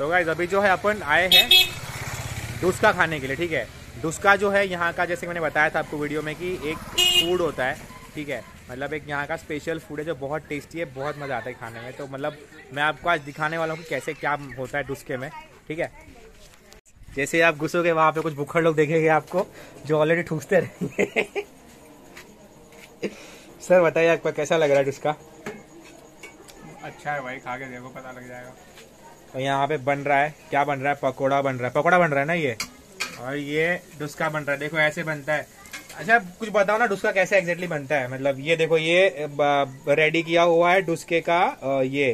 तो गाइज़ अभी जो है अपन आए हैं डुस्का खाने के लिए, ठीक है? डुस्का जो है यहाँ का, जैसे मैंने बताया था आपको वीडियो में कि एक फ़ूड होता है, ठीक है? मतलब एक यहाँ का स्पेशल फ़ूड है जो बहुत टेस्टी है, बहुत मज़ा आता है खाने में। तो मतलब मैं आपको आज दिखाने वाला हूँ कि कैसे क्या होता है डुस्के में, ठीक है? जैसे आप घुसोगे, वहाँ पे कुछ बुखड़ लोग देखेंगे आपको, जो ऑलरेडी ठूसते रहेंगे। सर बताइए आपका कैसा लग रहा है डुस्का? अच्छा है भाई, खा के देखो, पता लग जाएगा। तो यहाँ पे बन रहा है। क्या बन रहा है? पकोड़ा बन रहा है। पकोड़ा बन रहा है ना ये? और ये डुस्का बन रहा है। देखो ऐसे बनता है। अच्छा कुछ बताओ ना डुस्का कैसे एग्जैक्टली बनता है? मतलब ये देखो ये रेडी किया हुआ है डुस्के का ये।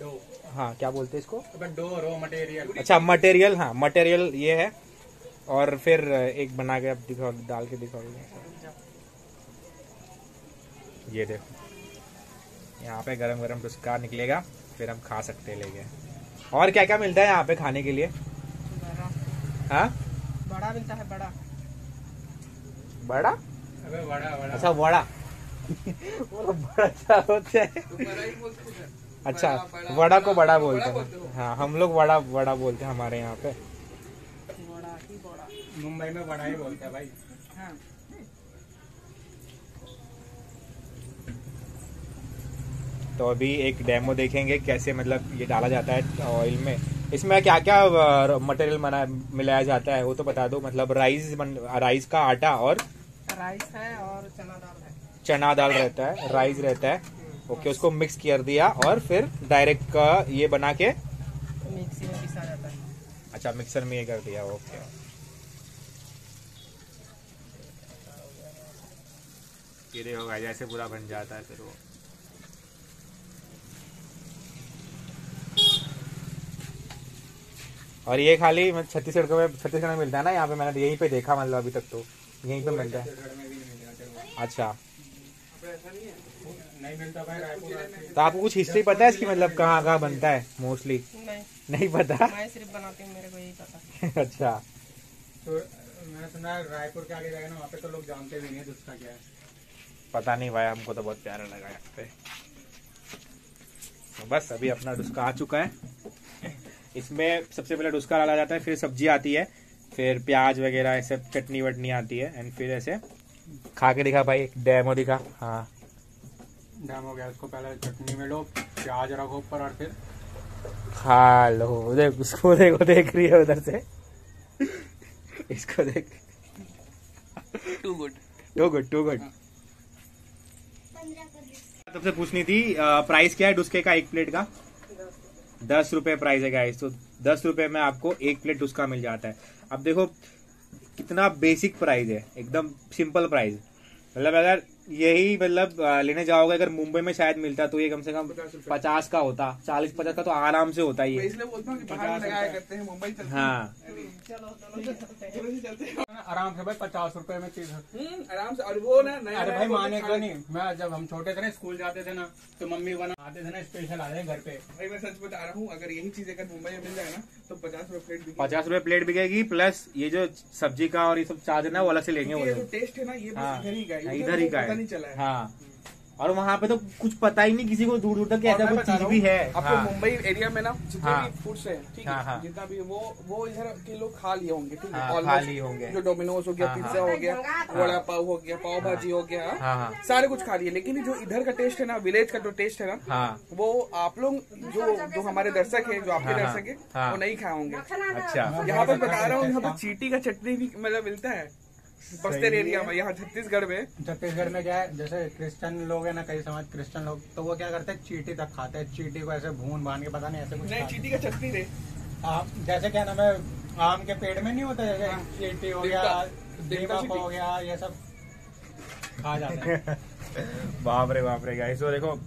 डो। हाँ क्या बोलते हैं इसको? डो रो मटेरियल अच्छा मटेरियल हाँ मटेरियल ये है। और फिर एक बना के अब दिखाओ डाल के दिखाओ। ये देखो। यहाँ पे गरम गरम डुस्का निकलेगा फिर हम खा सकते हैं लेके। और क्या क्या मिलता है यहाँ पे खाने के लिए? हाँ? बड़ा मिलता है बड़ा। बड़ा? अबे बड़ा बड़ा अच्छा वड़ा। वो तो बड़ा क्या होता है। अच्छा वड़ा को बड़ा बोलते हैं। हाँ। हम लोग वड़ा वड़ा बोलते हैं हमारे यहाँ पे। बड़ा ही मुंबई में बड़ा ही बोलते हैं भाई। तो अभी एक डेमो देखेंगे कैसे मतलब ये डाला जाता है ऑयल में। इसमें क्या क्या मटेरियल मिलाया जाता है वो तो बता दो। मतलब राइस बन राइस का आटा और राइस है और चना दाल है। चना दाल रहता है राइस रहता है। ओके उसको मिक्स कर दिया और फिर डायरेक्ट का ये बना के मिक्सी में पिसा जाता है। अच्छा मिक्सर में ये कर दिया ओके ये देखो गाइस ऐसे पूरा बन जाता है फिर वो। और ये खाली मतलब छत्तीसगढ़ में छत्तीसगढ़ में मिलता है ना यहाँ पे मैंने यहीं पे देखा मतलब अभी तक तो। यहीं पे मिलता है। अच्छा। को। नहीं मिलता भाई रायपुर आते तो आपको कुछ हिस्ट्री पता है इसकी मतलब कहाँ कहाँ बनता है मोस्टली नहीं। नहीं पता? मैं सिर्फ़ बनाती हूँ मेरे को यही पता। अच्छा। तो मैंने सुना है रायपुर के आगे जाएगा ना वहाँ पे तो लोग जानते भी नहीं है उसका क्या है। पता नहीं भाई हमको तो बहुत प्यारा लगा यहाँ पे। तो बस अभी अपना डुस्का आ चुका है। इसमें सबसे पहले डुस्का डाला जाता है फिर सब्ज़ी आती है फिर प्याज वगैरह ऐसे चटनी वटनी आती है एंड फिर ऐसे खा के दिखा भाई डेमो दिखा हाँ। डैम हो गया उसको पहले चटनी में लो प्याज रखो ऊपर और फिर खा लो देख उसको देखो देख रही है उधर से। इसको देख। Too good too good too good सबसे पूछनी थी प्राइस क्या है डुस्के का एक प्लेट का? दस रुपए प्राइस है गाइस तो दस रुपए में आपको एक प्लेट उसका मिल जाता है. अब देखो, कितना बेसिक प्राइस है. एकदम सिंपल प्राइस मतलब अगर यही मतलब लेने जाओगे अगर मुंबई में शायद मिलता तो ये कम से कम पचास का होता। चालीस पचास का तो आराम से होता ही है इसलिए बोलता हूँ कि बाहर में लगाया करते हैं मुंबई चलते हाँ। आराम से भाई पचास रुपए में चीज़। हम्म, आराम से। और वो ना अरे भाई मानेगा खाने- नहीं? मैं जब हम छोटे थे ना स्कूल जाते थे ना तो मम्मी बना आते थे ना स्पेशल आते घर पे। भाई मैं सच बता रहा हूँ अगर यही चीज़ अगर मुंबई में मिल जाए ना तो पचास रुपए प्लेट भी पचास रुपए प्लेट बिकेगी प्लस ये जो सब्ज़ी का और ये सब चार्ज है ना वो अलग से लेंगे वो टेस्ट है ना ये इधर ही का इधर ही का है। नहीं चला है। हाँ। और वहाँ पे तो कुछ पता ही नहीं किसी को दूर दूर तक ऐसा कुछ चीज़ भी है आपको हाँ, मुंबई एरिया में ना जितने हाँ। भी फूड्स है ठीक हाँ, हाँ। है। जितना भी वो वो इधर के लोग खा लिए होंगे ठीक है हाँ, खा लिए होंगे। जो डोमिनोज हो गया हाँ, पिज्जा हो गया वड़ा पाव हो गया पाव भाजी हो गया हाँ हाँ। सारे कुछ खा लिए लेकिन जो इधर का टेस्ट है ना विलेज का जो टेस्ट है ना हाँ। वो आप लोग जो जो हमारे दर्शक है जो आपके दर्शक है हाँ। वो नहीं खाए होंगे। अच्छा। यहाँ पर बता रहा हूँ यहाँ पर चीटी का चटनी भी मतलब मिलता है। बस्तर एरिया में यहाँ छत्तीसगढ़ में। छत्तीसगढ़ में क्या है जैसे क्रिश्चियन लोग है ना कई समाज क्रिश्चियन लोग तो वो क्या करते हैं चीटी तक खाते हैं। चीटी को ऐसे भून भान के पता नहीं ऐसे कुछ नहीं चीटी का चटनी रे हैं। आप जैसे क्या नाम है आम के पेड़ में नहीं होता जैसे हाँ। चीटी हो गया दीपक हो गया ये सब खा जाते हैं। बाप रे बाप रे गाइस तो देखो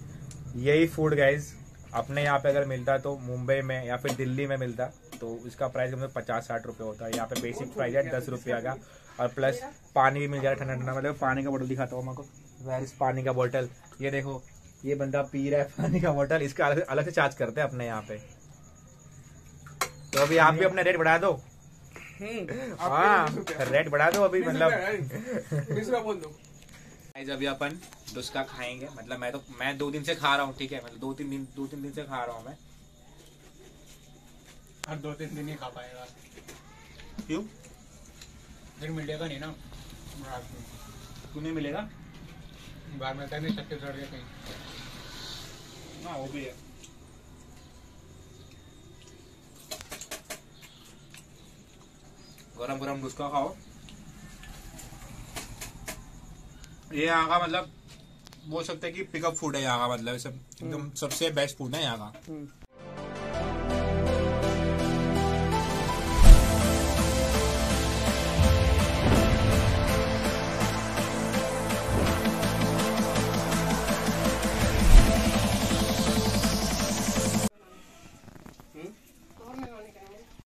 यही फ़ूड गाइस अपने यहाँ पे अगर मिलता तो मुंबई में या फिर दिल्ली में मिलता तो उसका प्राइस कम से पचास साठ रुपए होता है। यहाँ पे बेसिक प्राइस है दस रुपया का। और प्लस पानी भी मिल जाएगा ठंडा ठंडा। मतलब पानी का बोतल दिखाता हूँ आपको। वेर इज़ पानी का बोतल ये देखो ये बंदा पी रहा है पानी का बोतल इसका अलग, अलग से चार्ज करते हैं अपने यहाँ पे। तो अभी आप भी अपने रेट बढ़ा दो। हम्म हाँ रेट बढ़ा दो अभी मतलब। रुपया अभी अपन डुस्का खाएँगे। मतलब मैं तो मैं दो दिन से खा रहा हूँ ठीक है? मतलब दो तीन दिन दो तीन दिन से खा रहा हूँ मैं। हर दो तीन दिन ही खा पाएगा। क्यों? फिर मिलेगा नहीं ना। रात में। क्यों नहीं मिलेगा? बाहर मिलता है नहीं छत्तीसगढ़ के कहीं। हाँ वो भी है। गरम गरम डुस्का खाओ। ये यहाँ का मतलब बोल सकते हैं कि पिकअप फ़ूड है यहाँ का मतलब। एकदम सबसे बेस्ट फ़ूड है यहाँ का। हम्म।